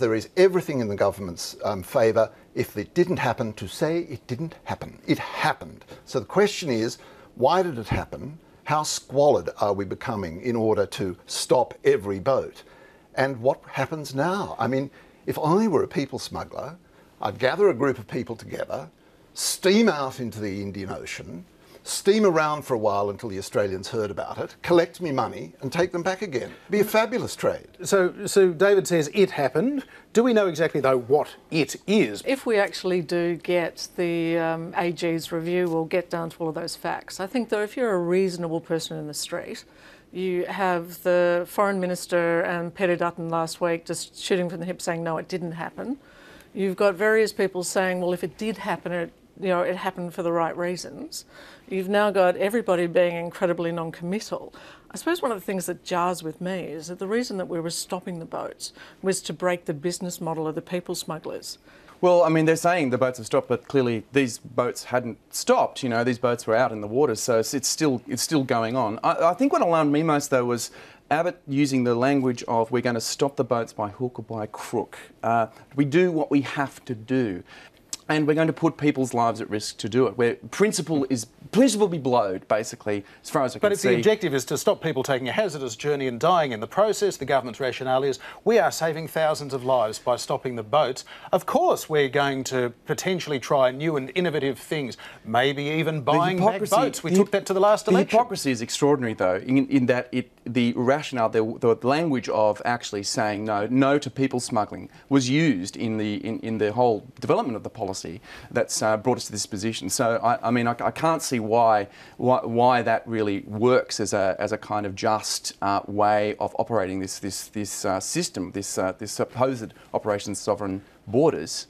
There is everything in the government's um, favour if it didn't happen to say it didn't happen. It happened. So the question is why did it happen? How squalid are we becoming in order to stop every boat? And what happens now? I mean, if I were a people smuggler, I'd gather a group of people together, steam out into the Indian Ocean, steam around for a while until the Australians heard about it, collect me money, and take them back again. It'd Be a fabulous trade. So, so David says it happened. Do we know exactly though what it is? If we actually do get the um, AG's review, we'll get down to all of those facts. I think though, if you're a reasonable person in the street, you have the foreign minister and Peter Dutton last week just shooting from the hip saying no, it didn't happen. You've got various people saying, well, if it did happen, it you know, it happened for the right reasons. You've now got everybody being incredibly non-committal. I suppose one of the things that jars with me is that the reason that we were stopping the boats was to break the business model of the people smugglers. Well, I mean, they're saying the boats have stopped, but clearly these boats hadn't stopped. You know, these boats were out in the water, so it's, it's still it's still going on. I, I, think what alarmed me most, though, was Abbott using the language of we're going to stop the boats by hook or by crook. Uh, we do what we have to do and we're going to put people's lives at risk to do it. Where principle is principle be blowed, basically, as far as I can but see. But the objective is to stop people taking a hazardous journey and dying in the process. The government's rationale is we are saving thousands of lives by stopping the boats. Of course, we're going to potentially try new and innovative things, maybe even buying back boats. We took that to the last election. The hypocrisy is extraordinary, though, in, in that it, the rationale, the, the, language of actually saying no, no to people smuggling was used in the in, in the whole development of the policy that's uh, brought us to this position. So I, I mean, I, I, can't see why, why, why that really works as a as a kind of just uh, way of operating this this this uh, system, this uh, this supposed Operation Sovereign Borders.